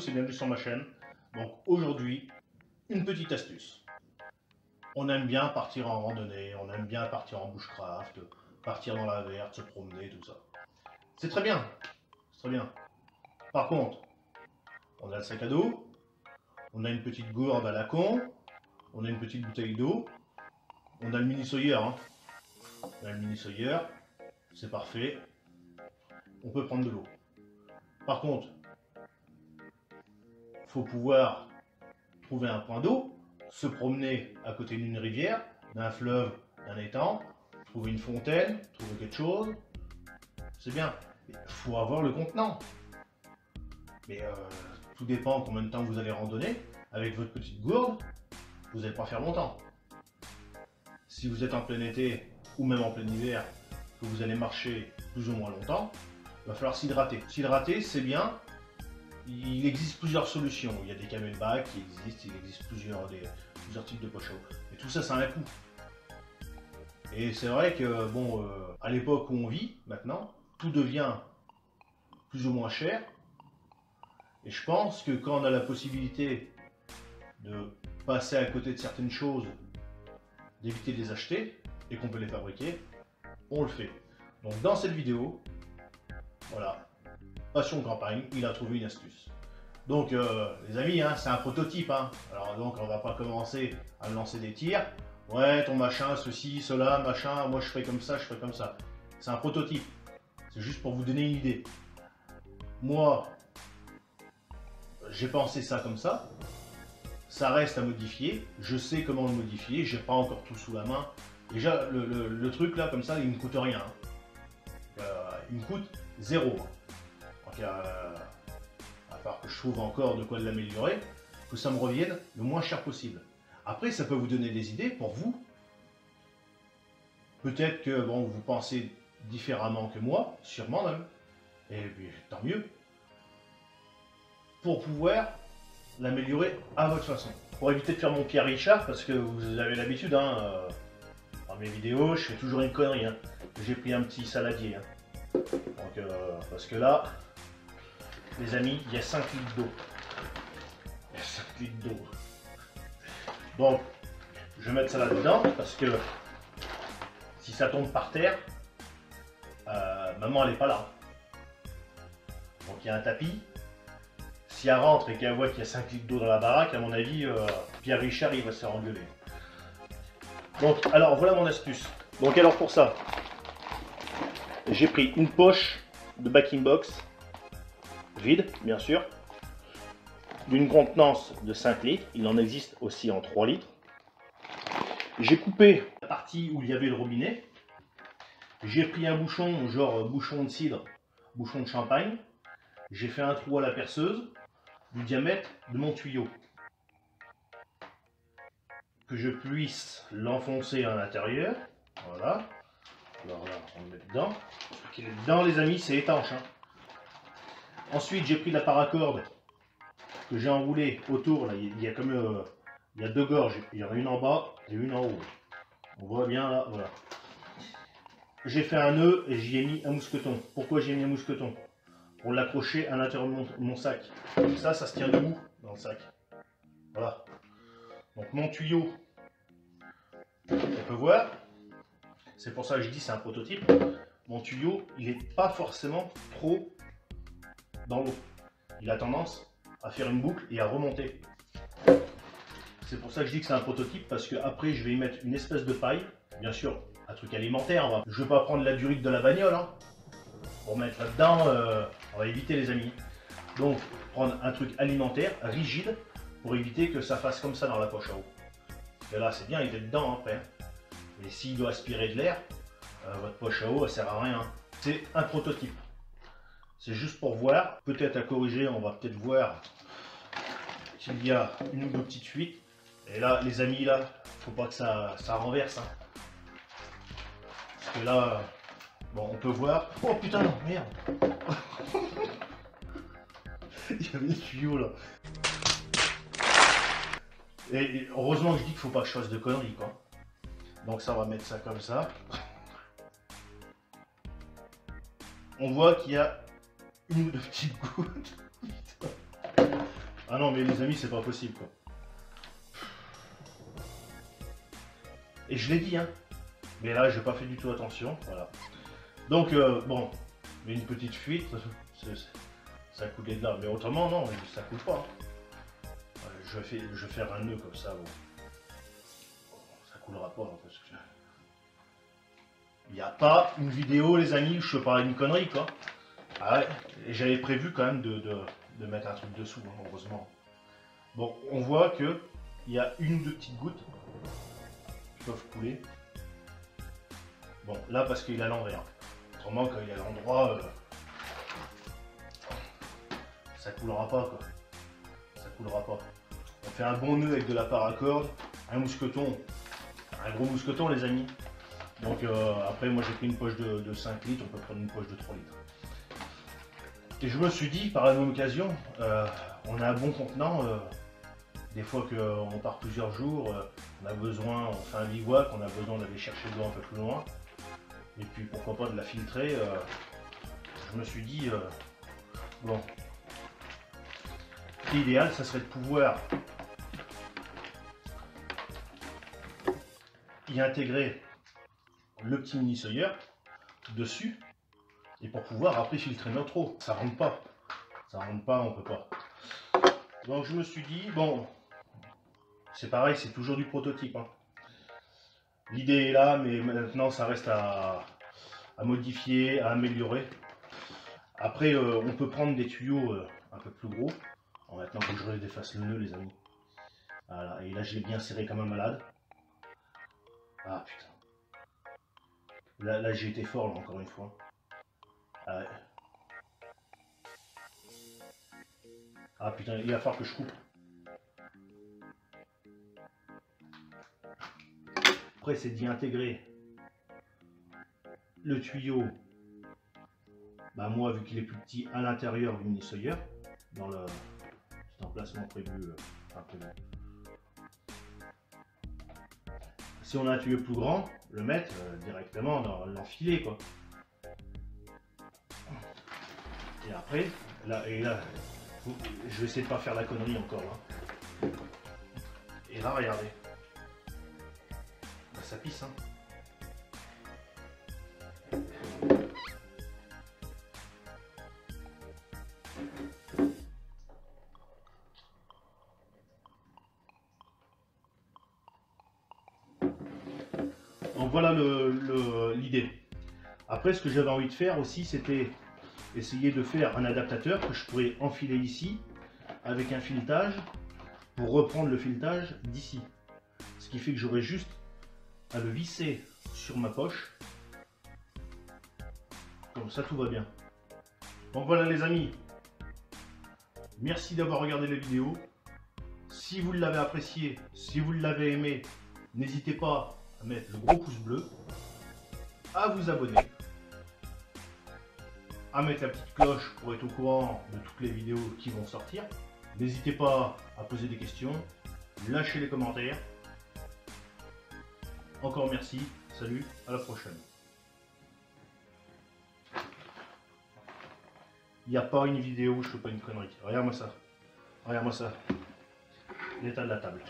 tous et bienvenue sur ma chaîne. Donc aujourd'hui, une petite astuce. On aime bien partir en randonnée, on aime bien partir en bushcraft, partir dans la verte, se promener, tout ça. C'est très bien, c'est très bien. Par contre, on a le sac à dos, on a une petite gourde à la con, on a une petite bouteille d'eau, on a le mini Sawyer. Hein. On a le mini Sawyer, c'est parfait. On peut prendre de l'eau. Par contre, faut pouvoir trouver un point d'eau, se promener à côté d'une rivière, d'un fleuve, d'un étang, trouver une fontaine, trouver quelque chose. C'est bien. Il faut avoir le contenant. Mais euh, tout dépend combien de temps vous allez randonner. Avec votre petite gourde, vous n'allez pas faire longtemps. Si vous êtes en plein été ou même en plein hiver, que vous allez marcher plus ou moins longtemps, il va falloir s'hydrater. S'hydrater, c'est bien. Il existe plusieurs solutions. Il y a des camelbacks qui existent, il existe plusieurs, types de eau. Mais tout ça, ça a un coût. Et c'est vrai que, bon, euh, à l'époque où on vit, maintenant, tout devient plus ou moins cher. Et je pense que quand on a la possibilité de passer à côté de certaines choses, d'éviter de les acheter, et qu'on peut les fabriquer, on le fait. Donc dans cette vidéo, voilà, Passion Campagne, il a trouvé une astuce. Donc euh, les amis, hein, c'est un prototype. Hein. Alors donc on va pas commencer à lancer des tirs. Ouais, ton machin, ceci, cela, machin, moi je fais comme ça, je fais comme ça. C'est un prototype. C'est juste pour vous donner une idée. Moi, j'ai pensé ça comme ça. Ça reste à modifier. Je sais comment le modifier. J'ai pas encore tout sous la main. Déjà, le, truc là, comme ça, il ne coûte rien. Hein. Euh, il me coûte zéro. À part que je trouve encore de quoi l'améliorer, que ça me revienne le moins cher possible. Après, ça peut vous donner des idées pour vous. Peut-être que bon, vous pensez différemment que moi, sûrement même. Et puis, tant mieux. Pour pouvoir l'améliorer à votre façon. Pour éviter de faire mon Pierre Richard, parce que vous avez l'habitude, hein, euh, dans mes vidéos, je fais toujours une connerie. Hein. J'ai pris un petit saladier. Hein. Donc, euh, parce que là, les amis, il y a 5 litres d'eau. Il y a 5 litres d'eau. Donc, je vais mettre ça là-dedans, parce que si ça tombe par terre, euh, maman elle n'est pas là. Donc il y a un tapis, si elle rentre et qu'elle voit qu'il y a 5 litres d'eau dans la baraque, à mon avis, euh, Pierre Richard, il va se faire engueuler. Donc, alors, voilà mon astuce. Donc, alors pour ça, j'ai pris une poche de backing box, vide, bien sûr, d'une contenance de 5 litres. Il en existe aussi en 3 litres. J'ai coupé la partie où il y avait le robinet. J'ai pris un bouchon, genre bouchon de cidre, bouchon de champagne. J'ai fait un trou à la perceuse du diamètre de mon tuyau. Que je puisse l'enfoncer à l'intérieur. Voilà. Alors là, on le met dedans. dedans, les amis, c'est étanche. Hein. Ensuite, j'ai pris la paracorde que j'ai enroulé autour. Là, il y a comme euh, il y a deux gorges. Il y en a une en bas et une en haut. On voit bien là, voilà. J'ai fait un nœud et j'y ai mis un mousqueton. Pourquoi j'ai mis un mousqueton? Pour l'accrocher à l'intérieur de mon, sac. Ça, ça se tient debout dans le sac. Voilà. Donc mon tuyau, on peut voir, c'est pour ça que je dis c'est un prototype, mon tuyau, il n'est pas forcément trop l'eau. Il a tendance à faire une boucle et à remonter. C'est pour ça que je dis que c'est un prototype, parce que après je vais y mettre une espèce de paille, bien sûr, un truc alimentaire. Je ne vais pas prendre la durite de la bagnole, hein pour mettre là-dedans, euh, on va éviter les amis. Donc, prendre un truc alimentaire, rigide, pour éviter que ça fasse comme ça dans la poche à eau. Et là, c'est bien, il est dedans après. Hein. Et s'il doit aspirer de l'air, euh, votre poche à eau, elle sert à rien. C'est un prototype. C'est juste pour voir, peut-être à corriger, on va peut-être voir s'il y a une ou deux petites fuites. Et là, les amis, là, faut pas que ça, ça renverse. Hein. Parce que là, Bon, on peut voir. Oh putain, non, merde Il y avait le tuyau là. Et heureusement que je dis qu'il faut pas que je fasse de conneries quoi. Donc ça, on va mettre ça comme ça. On voit qu'il y a une ou deux petites gouttes. Ah non, mais les amis, c'est pas possible, quoi. Et je l'ai dit, hein. Mais là, j'ai pas fait du tout attention, voilà. Donc, euh, bon, mais une petite fuite, ça coulait de là. Mais autrement, non, ça coule pas. Je vais, je vais faire un nœud comme ça, bon. Ça coulera pas, parce que... Il n'y a pas une vidéo, les amis, où je pas une connerie, quoi. Ah ouais, j'avais prévu quand même de, mettre un truc dessous, hein, heureusement. Bon, on voit que il y a une ou deux petites gouttes qui peuvent couler. Bon, là parce qu'il a l'envers. Autrement, quand il à l'endroit, euh, ça coulera pas quoi. Ça coulera pas. On fait un bon nœud avec de la paracorde, un mousqueton, un gros mousqueton les amis. Donc euh, après moi j'ai pris une poche de, 5 litres, on peut prendre une poche de 3 litres. Et je me suis dit par la même occasion, euh, on a un bon contenant, des fois qu'on part plusieurs jours, on a besoin, on fait un bivouac, on a besoin d'aller chercher de l'eau un peu plus loin et puis pourquoi pas de la filtrer. Euh, je me suis dit, euh, bon, l'idéal, ça serait de pouvoir y intégrer le petit mini Sawyer dessus et pour pouvoir après filtrer notre eau. Ça rentre pas. Ça rentre pas, on peut pas. Donc je me suis dit, bon, c'est pareil, c'est toujours du prototype. Hein. L'idée est là, mais maintenant ça reste à, modifier, à améliorer. Après, euh, on peut prendre des tuyaux euh, un peu plus gros. maintenant que je défasse le nœud, les amis. Voilà, et là je l'ai bien serré comme un malade. Ah putain. Là, là j'ai été fort, encore une fois. Ah, putain, il va falloir que je coupe. Après, c'est d'y intégrer le tuyau. Bah moi, vu qu'il est plus petit, à l'intérieur du mini Sawyer, dans le petit emplacement prévu, euh, Si on a un tuyau plus grand, le mettre euh, directement dans l'enfiler, quoi. Et après, là, et là, je vais essayer de pas faire la connerie encore. Et là, regardez ça pisse. Hein. Donc voilà l'idée. Après, ce que j'avais envie de faire aussi, c'était essayer de faire un adaptateur que je pourrais enfiler ici avec un filetage pour reprendre le filetage d'ici. Ce qui fait que j'aurais juste à le visser sur ma poche. Comme ça, tout va bien. Donc voilà les amis. Merci d'avoir regardé la vidéo. Si vous l'avez apprécié, si vous l'avez aimé, n'hésitez pas à mettre le gros pouce bleu, à vous abonner, à mettre la petite cloche pour être au courant de toutes les vidéos qui vont sortir. N'hésitez pas à poser des questions, lâcher les commentaires. Encore merci, salut, à la prochaine. Il n'y a pas une vidéo où je fais pas une connerie. Regarde-moi ça. Regarde-moi ça. L'état de la table.